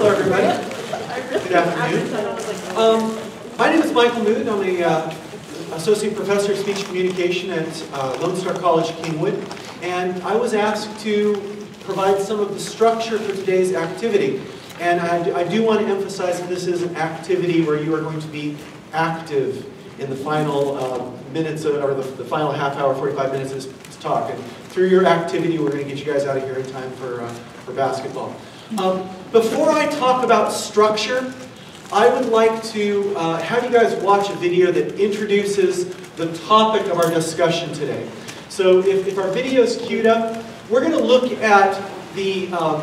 Hello, everybody. Good afternoon. Um, my name is Michael Moode. I'm a uh, associate professor of speech communication at uh, Lone Star College, Kingwood, and I was asked to provide some of the structure for today's activity. And I, I do want to emphasize that this is an activity where you are going to be active in the final uh, minutes, of, or the, the, final half hour, 45 minutes of this talk. And through your activity, we're going to get you guys out of here in time for, uh, for basketball. Um, before I talk about structure, I would like to uh, have you guys watch a video that introduces the topic of our discussion today. So if, if our video is queued up, we're going to look at the um,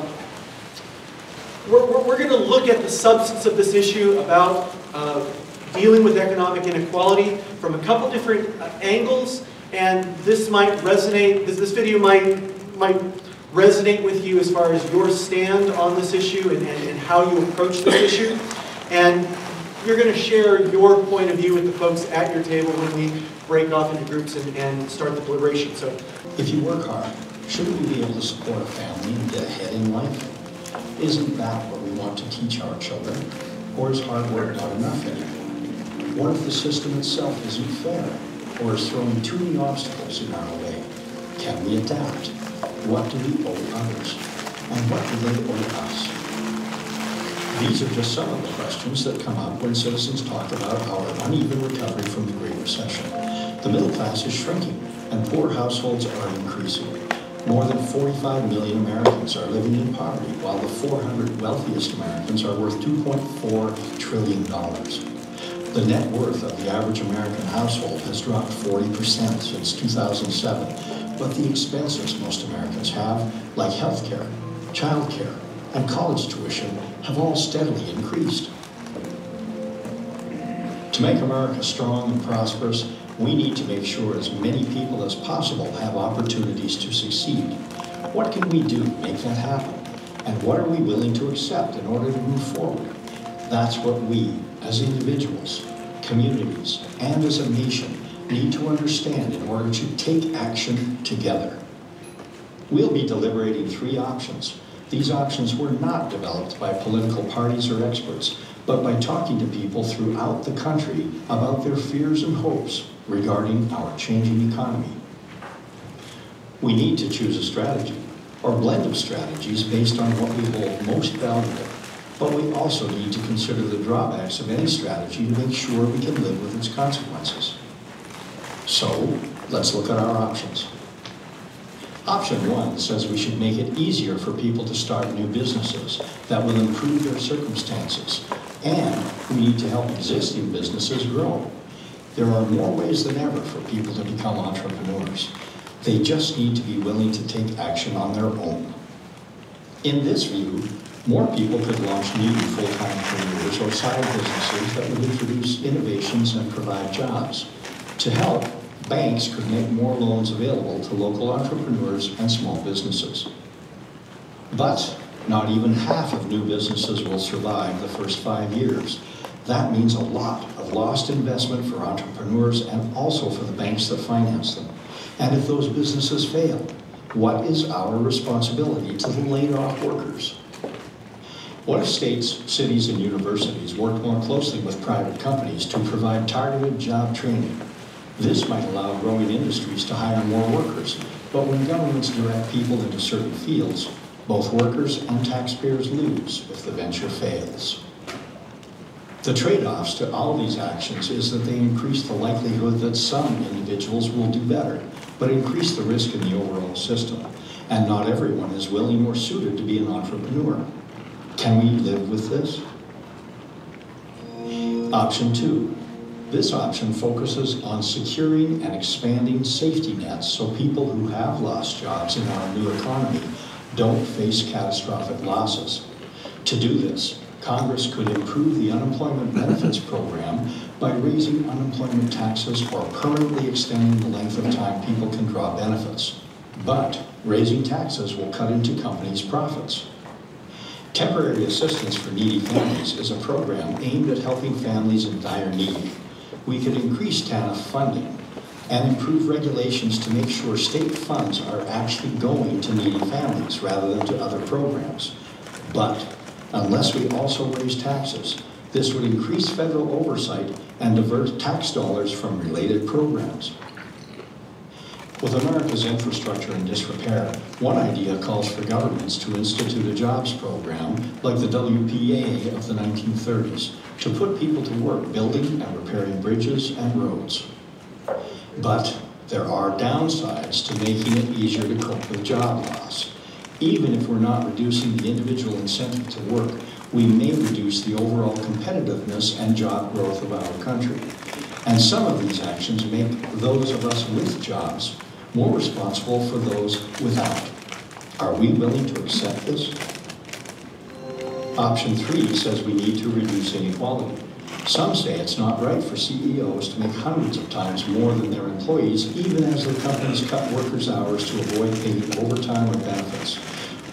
we're, we're going to look at the substance of this issue about uh, dealing with economic inequality from a couple different uh, angles, and this might resonate. This, this video might might resonate with you as far as your stand on this issue and, and, and how you approach this issue. And you're going to share your point of view with the folks at your table when we break off into groups and, and start the deliberation. So, if you work hard, shouldn't you be able to support a family and get ahead in life? Isn't that what we want to teach our children? Or is hard work not enough anymore? What if the system itself isn't fair or is throwing too many obstacles in our way? Can we adapt? What do we owe others? And what do they owe us? These are just some of the questions that come up when citizens talk about our uneven recovery from the Great Recession. The middle class is shrinking, and poor households are increasing. More than 45 million Americans are living in poverty, while the 400 wealthiest Americans are worth $2.4 trillion. The net worth of the average American household has dropped 40% since 2007, but the expenses most Americans have, like health care, child care, and college tuition, have all steadily increased. To make America strong and prosperous, we need to make sure as many people as possible have opportunities to succeed. What can we do to make that happen? And what are we willing to accept in order to move forward? That's what we, as individuals, communities, and as a nation, need to understand in order to take action together. We'll be deliberating three options. These options were not developed by political parties or experts, but by talking to people throughout the country about their fears and hopes regarding our changing economy. We need to choose a strategy, or blend of strategies based on what we hold most valuable, but we also need to consider the drawbacks of any strategy to make sure we can live with its consequences. So let's look at our options. Option one says we should make it easier for people to start new businesses that will improve their circumstances. And we need to help existing businesses grow. There are more ways than ever for people to become entrepreneurs. They just need to be willing to take action on their own. In this view, more people could launch new full-time careers or side businesses that would introduce innovations and provide jobs. To help, banks could make more loans available to local entrepreneurs and small businesses. But not even half of new businesses will survive the first five years. That means a lot of lost investment for entrepreneurs and also for the banks that finance them. And if those businesses fail, what is our responsibility to the laid off workers? What if states, cities, and universities worked more closely with private companies to provide targeted job training this might allow growing industries to hire more workers, but when governments direct people into certain fields, both workers and taxpayers lose if the venture fails. The trade-offs to all these actions is that they increase the likelihood that some individuals will do better, but increase the risk in the overall system. And not everyone is willing or suited to be an entrepreneur. Can we live with this? Option two, this option focuses on securing and expanding safety nets so people who have lost jobs in our new economy don't face catastrophic losses. To do this, Congress could improve the unemployment benefits program by raising unemployment taxes or permanently extending the length of time people can draw benefits. But raising taxes will cut into companies' profits. Temporary Assistance for Needy Families is a program aimed at helping families in dire need we could increase TANF funding and improve regulations to make sure state funds are actually going to needy families rather than to other programs. But unless we also raise taxes. This would increase federal oversight and divert tax dollars from related programs. With America's infrastructure in disrepair, one idea calls for governments to institute a jobs program like the WPA of the 1930s to put people to work building and repairing bridges and roads. But there are downsides to making it easier to cope with job loss. Even if we're not reducing the individual incentive to work, we may reduce the overall competitiveness and job growth of our country. And some of these actions make those of us with jobs more responsible for those without. Are we willing to accept this? Option three says we need to reduce inequality. Some say it's not right for CEOs to make hundreds of times more than their employees, even as their companies cut workers' hours to avoid paying overtime or benefits.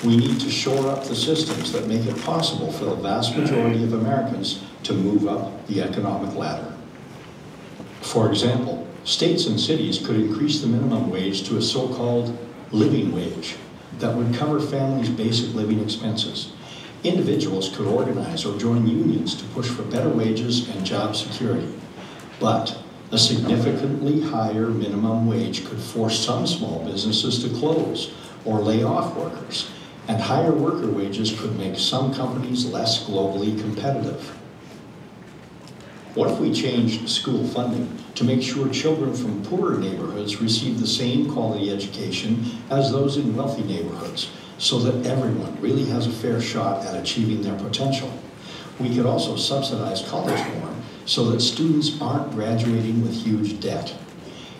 We need to shore up the systems that make it possible for the vast majority of Americans to move up the economic ladder. For example, states and cities could increase the minimum wage to a so-called living wage that would cover families' basic living expenses. Individuals could organize or join unions to push for better wages and job security. But a significantly higher minimum wage could force some small businesses to close or lay off workers, and higher worker wages could make some companies less globally competitive. What if we changed school funding to make sure children from poorer neighborhoods receive the same quality education as those in wealthy neighborhoods? So that everyone really has a fair shot at achieving their potential. We could also subsidize college more so that students aren't graduating with huge debt.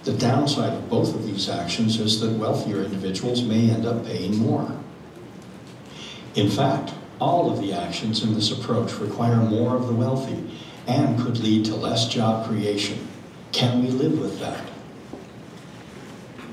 The downside of both of these actions is that wealthier individuals may end up paying more. In fact, all of the actions in this approach require more of the wealthy and could lead to less job creation. Can we live with that?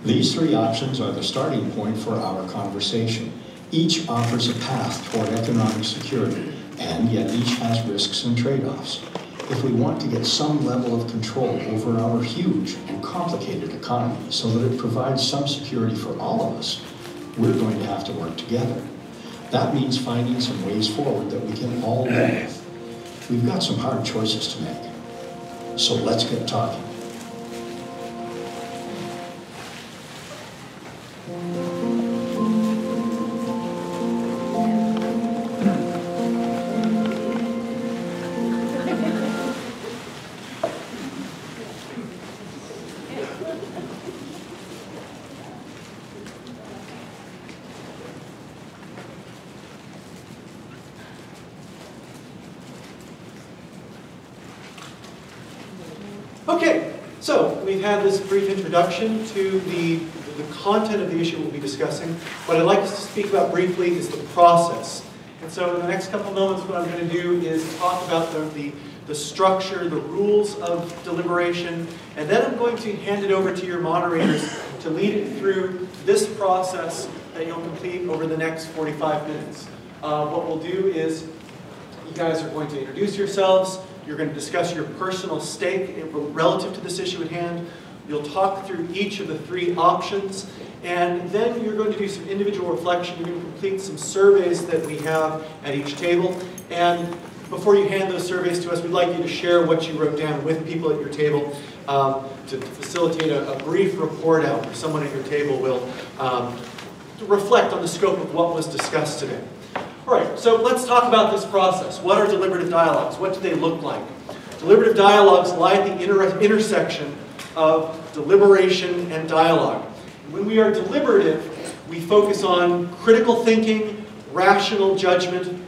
These three options are the starting point for our conversation. Each offers a path toward economic security, and yet each has risks and trade-offs. If we want to get some level of control over our huge and complicated economy so that it provides some security for all of us, we're going to have to work together. That means finding some ways forward that we can all live with. We've got some hard choices to make. So let's get talking. Okay, so we've had this brief introduction to the, the content of the issue we'll be discussing. What I'd like to speak about briefly is the process. And so in the next couple moments, what I'm going to do is talk about the, the, the structure, the rules of deliberation, and then I'm going to hand it over to your moderators to lead it through this process that you'll complete over the next 45 minutes. Uh, what we'll do is you guys are going to introduce yourselves, you're going to discuss your personal stake relative to this issue at hand. You'll talk through each of the three options, and then you're going to do some individual reflection. You're going to complete some surveys that we have at each table. And before you hand those surveys to us, we'd like you to share what you wrote down with people at your table um, to, facilitate a, a, brief report out where someone at your table will um, reflect on the scope of what was discussed today. All right, so let's talk about this process. What are deliberative dialogues? What do they look like? Deliberative dialogues lie at the inter intersection of deliberation and dialogue. When we are deliberative, we focus on critical thinking, rational judgment,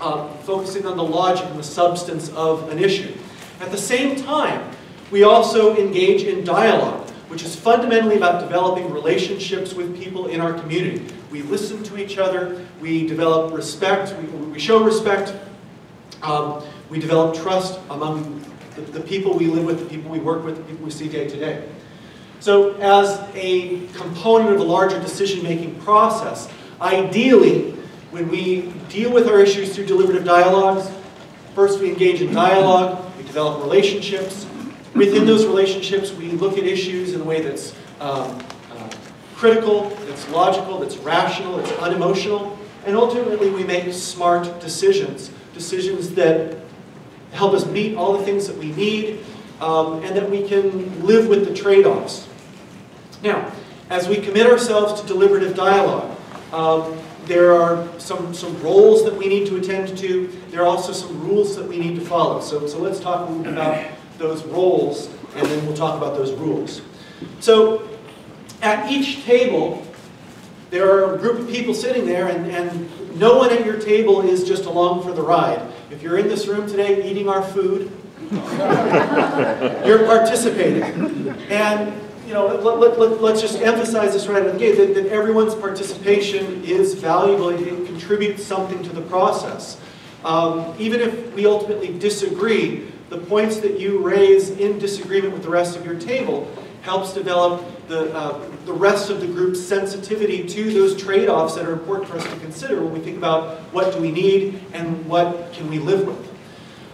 uh, focusing on the logic and the substance of an issue. At the same time, we also engage in dialogue, which is fundamentally about developing relationships with people in our community. We listen to each other, we develop respect, we, we show respect, um, we develop trust among the, the, people we live with, the people we work with, the people we see day to day. So as a component of the larger decision-making process, ideally, when we deal with our issues through deliberative dialogues, first we engage in dialogue, we develop relationships. Within those relationships, we look at issues in a way that's um, uh, critical, that's logical, that's rational, that's unemotional. and ultimately we make smart decisions, decisions that help us meet all the things that we need, um, and that we can live with the trade-offs. Now, as we commit ourselves to deliberative dialogue, um, there are some, some roles that we need to attend to. There are also some rules that we need to follow. So, so let's talk a little bit about those roles, and then we'll talk about those rules. So at each table, there are a group of people sitting there, and, and no one at your table is just along for the ride. If you're in this room today eating our food, you're participating. And you know, let, let, let, let's just emphasize this right out of the gate, that, that everyone's participation is valuable, it contributes something to the process. Um, even if we ultimately disagree, the points that you raise in disagreement with the rest of your table helps develop the, uh, the rest of the group's sensitivity to those trade-offs that are important for us to consider when we think about what do we need and what can we live with.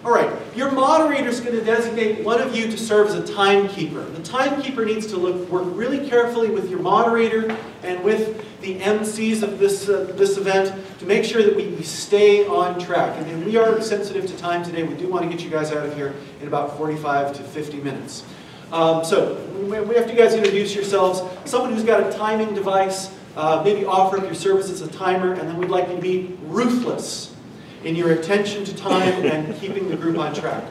All right, your moderator is going to designate one of you to serve as a timekeeper. The timekeeper needs to look, work really carefully with your moderator and with the MCs of this, uh, this event to make sure that we, we stay on track. And, and we are sensitive to time today. We do want to get you guys out of here in about 45 to 50 minutes. Um, so we have to you guys introduce yourselves. Someone who's got a timing device, uh, maybe offer up your service as a timer, and then we'd like you to be ruthless in your attention to time and keeping the group on track.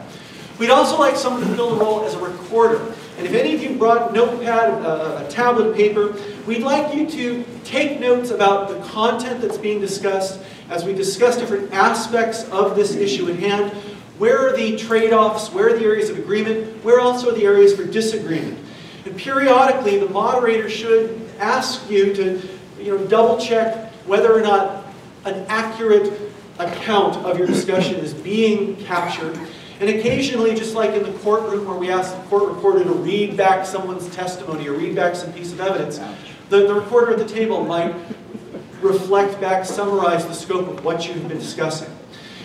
We'd also like someone to fill the role as a recorder. And if any of you brought notepad, a, a tablet of paper, we'd like you to take notes about the content that's being discussed as we discuss different aspects of this issue at hand. Where are the trade-offs? Where are the areas of agreement? Where also are the areas for disagreement? And periodically, the moderator should ask you to you know, double check whether or not an accurate account of your discussion is being captured. And occasionally, just like in the courtroom where we ask the court reporter to read back someone's testimony or read back some piece of evidence, the, the recorder at the table might reflect back, summarize the scope of what you've been discussing.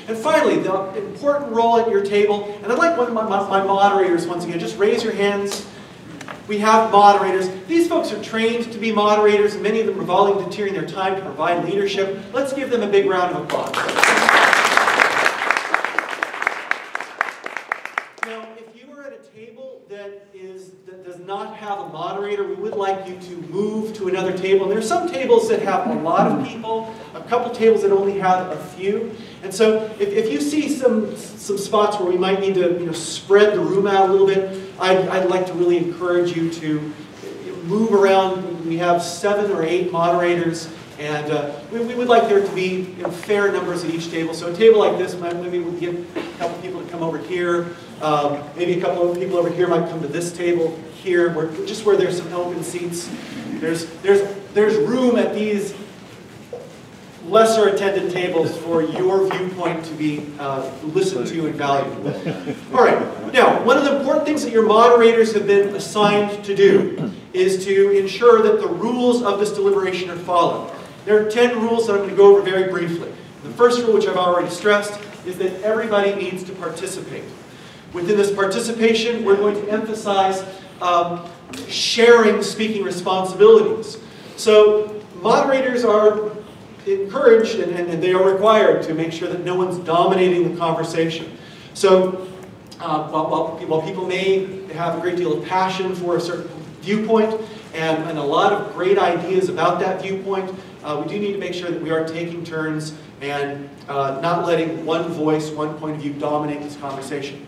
And finally, the important role at your table, and I'd like one of my, my moderators, once again, just raise your hands. We have moderators. These folks are trained to be moderators, many of them are volunteering their time to provide leadership. Let's give them a big round of applause. Now, if you are at a table that is that does not have a moderator, we would like you to move to another table. And there are some tables that have a lot of people, a couple tables that only have a few. And so if, if you see some, some spots where we might need to you know, spread the room out a little bit, I'd, I'd like to really encourage you to move around. We have seven or eight moderators, and uh, we, we, would like there to be you know, fair numbers at each table. So a table like this, might, maybe we get a couple people to come over here. Um, maybe a couple of people over here might come to this table here, where, just where there's some open seats. There's, there's, there's room at these lesser attended tables for your viewpoint to be uh, listened to and valued. All right, now, one of the important things that your moderators have been assigned to do is to ensure that the rules of this deliberation are followed. There are 10 rules that I'm going to go over very briefly. The first rule, which I've already stressed, is that everybody needs to participate. Within this participation, we're going to emphasize um, sharing speaking responsibilities. So moderators are encouraged and, and, they are required to make sure that no one's dominating the conversation. So uh, while, while, while, people may have a great deal of passion for a certain viewpoint and, and a lot of great ideas about that viewpoint, uh, we do need to make sure that we are taking turns and uh, not letting one voice, one point of view dominate this conversation.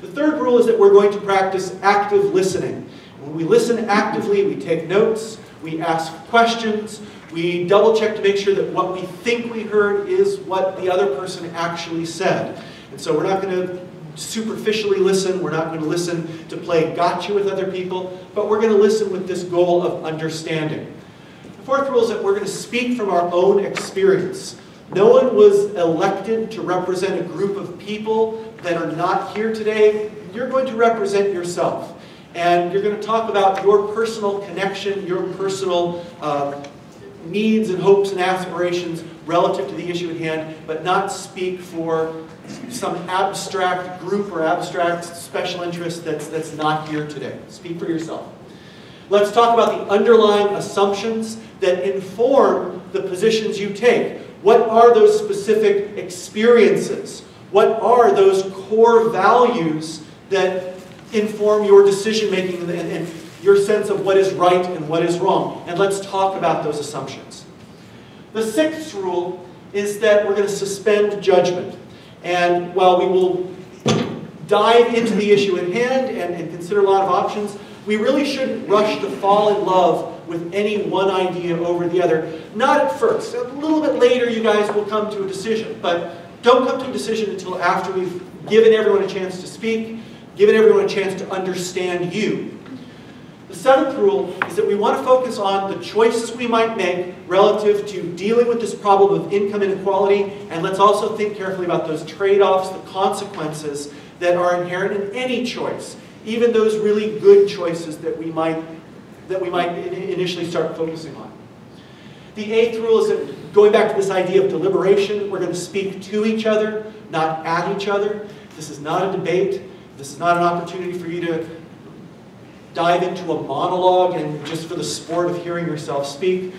The third rule is that we're going to practice active listening. When we listen actively, we take notes, we ask questions, we double check to make sure that what we think we heard is what the other person actually said. And so we're not going to superficially listen. We're not going to listen to play gotcha with other people, but we're going to listen with this goal of understanding. The fourth rule is that we're going to speak from our own experience. No one was elected to represent a group of people that are not here today. You're going to represent yourself. And you're going to talk about your personal connection, your personal uh, needs and hopes and aspirations relative to the issue at hand, but not speak for some abstract group or abstract special interest that's, that's not here today. Speak for yourself. Let's talk about the underlying assumptions that inform the positions you take. What are those specific experiences? What are those core values that inform your decision making and, and your sense of what is right and what is wrong? And let's talk about those assumptions. The sixth rule is that we're going to suspend judgment. And while we will dive into the issue at hand and, and consider a lot of options, we really shouldn't rush to fall in love with any one idea over the other. Not at first. A little bit later, you guys will come to a decision. But don't come to a decision until after we've given everyone a chance to speak, given everyone a chance to understand you. The seventh rule is that we want to focus on the choices we might make relative to dealing with this problem of income inequality, and let's also think carefully about those trade-offs, the consequences that are inherent in any choice, even those really good choices that we might, that we might initially start focusing on. The eighth rule is that going back to this idea of deliberation, we're going to speak to each other, not at each other. This is not a debate. This is not an opportunity for you to dive into a monologue and just for the sport of hearing yourself speak.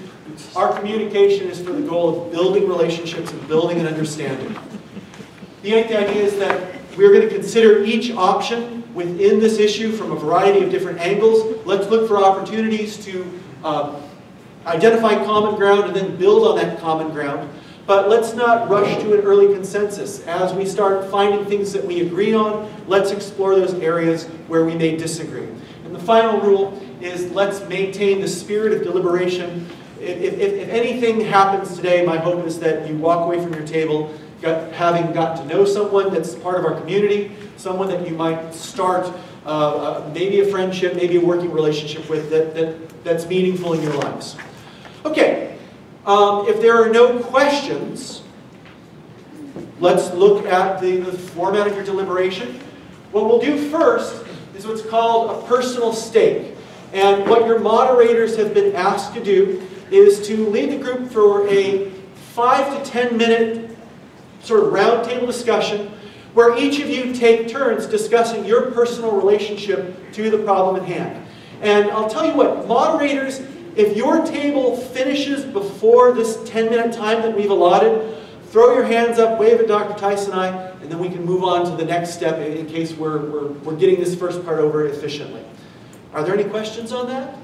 Our communication is for the goal of building relationships and building an understanding. The idea is that we're going to consider each option within this issue from a variety of different angles. Let's look for opportunities to uh, identify common ground and then build on that common ground. But let's not rush to an early consensus. As we start finding things that we agree on, let's explore those areas where we may disagree. And the final rule is let's maintain the spirit of deliberation. If, if, if anything happens today, my hope is that you walk away from your table got, having got to know someone that's part of our community, someone that you might start uh, uh, maybe a friendship, maybe a working relationship with that, that, that's meaningful in your lives. Okay, um, if there are no questions, let's look at the, the format of your deliberation. What we'll do first is what's called a personal stake. And what your moderators have been asked to do is to lead the group for a five to ten minute sort of roundtable discussion where each of you take turns discussing your personal relationship to the problem at hand. And I'll tell you what, moderators, if your table finishes before this 10-minute time that we've allotted, throw your hands up, wave at Dr. Tyson and I, and then we can move on to the next step in case we're, we're, we're getting this first part over efficiently. Are there any questions on that?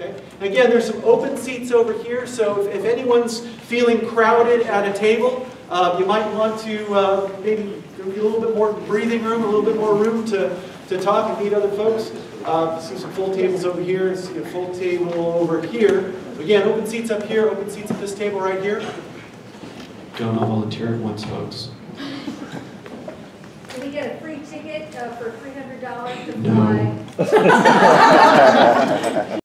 Okay. Again, there's some open seats over here, so if, if anyone's feeling crowded at a table, uh, you might want to uh, maybe be a little bit more breathing room, a little bit more room to, to talk and meet other folks. Uh, see some full tables over here, see a full table over here. Again, open seats up here, open seats at this table right here. Don't all volunteer at once, folks. Can we get a free ticket uh, for $300 to No. fly?